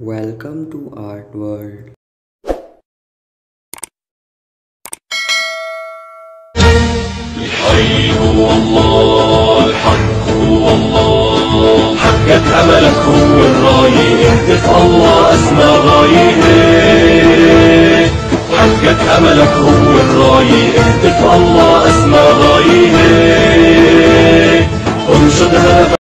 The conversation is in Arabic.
Welcome to Art World. الحي هو الله الحق هو الله حقك أملك هو الراي اهدف الله أسمى غاية حقك أملك هو الراي اهدف الله أسمى غاية انشد هدفك